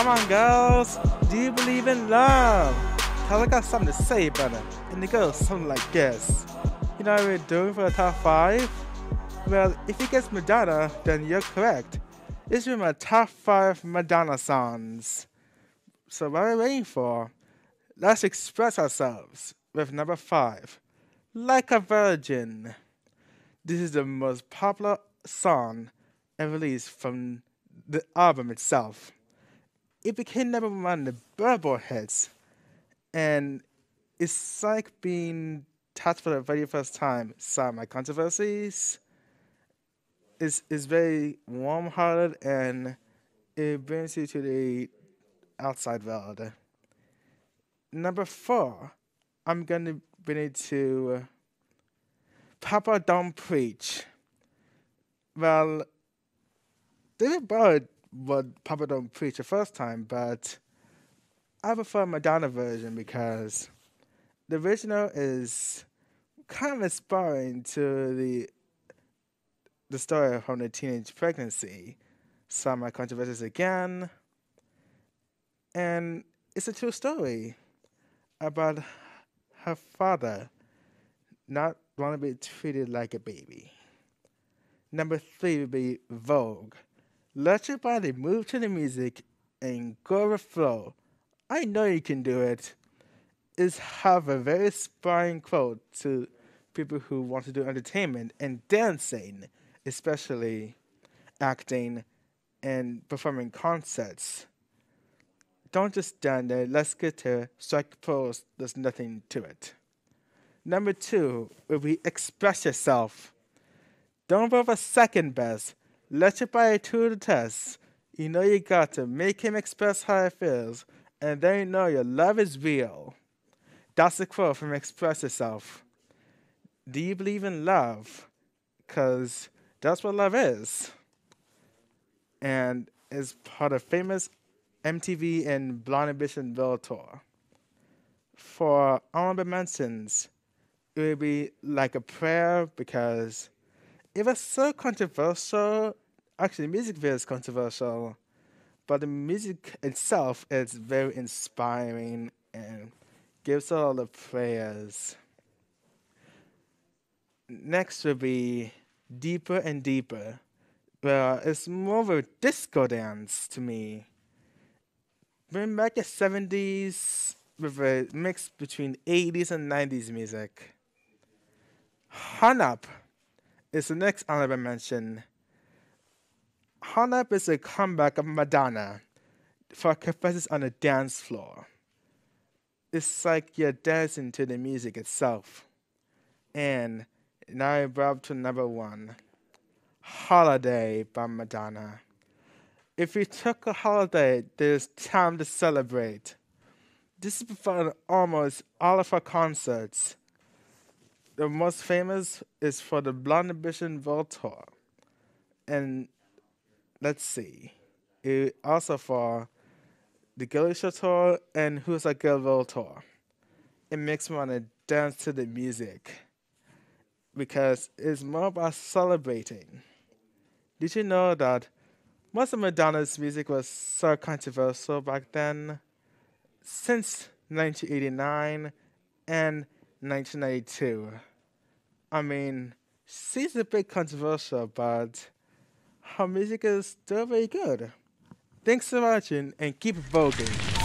Come on, girls. Do you believe in love? Cause I got something to say it. And the girls, something like this. You know what we're doing for the top five? Well, if it gets Madonna, then you're correct. It's been my top five Madonna songs. So what are we waiting for? Let's express ourselves with number five, Like a Virgin. This is the most popular song ever released from the album itself. It became number one on the Billboard hits, and it's like being touched for the very first time. Some my controversies is is very warm-hearted and it brings you to the outside world. Number four, I'm gonna bring it to uh, Papa Don't Preach. Well, David Bowie would Papa Don't Preach the first time, but I prefer Madonna version because the original is kind of inspiring to the the story from the teenage pregnancy. Some are controversies again, and it's a true story about her father not want to be treated like a baby. Number three would be Vogue. Let your body move to the music and go with flow. I know you can do it. Is have a very inspiring quote to people who want to do entertainment and dancing, especially acting and performing concerts. Don't just stand there. Let's get to strike pose. There's nothing to it. Number two will be express yourself. Don't vote for second best. Body to the test. You know you got to make him express how he feels, and then you know your love is real. That's the quote from Express Yourself. Do you believe in love? Because that's what love is. And is part of famous MTV and Blonde Ambition World Tour. For honorable mentions, it would be like a prayer because it was so controversial. Actually, the music video is controversial, but the music itself is very inspiring and gives all the prayers. Next would be Deeper and Deeper, where it's more of a disco dance to me. Bring back the 70s with a mix between 80s and 90s music. Hung Up is the next honorable mention. Hung Up is a comeback of Madonna for Confessions on the dance floor. It's like you're dancing to the music itself. And now I brought up to number one Holiday by Madonna. If you took a holiday, there's time to celebrate. This is before almost all of her concerts the most famous is for the Blonde Ambition World Tour. And let's see. It also for the Show Tour and Who's a Girl World Tour. It makes me want to dance to the music because it's more about celebrating. Did you know that most of Madonna's music was so controversial back then? Since 1989 and 1992. I mean, she's a bit controversial, but her music is still very good. Thanks for watching and keep voguing.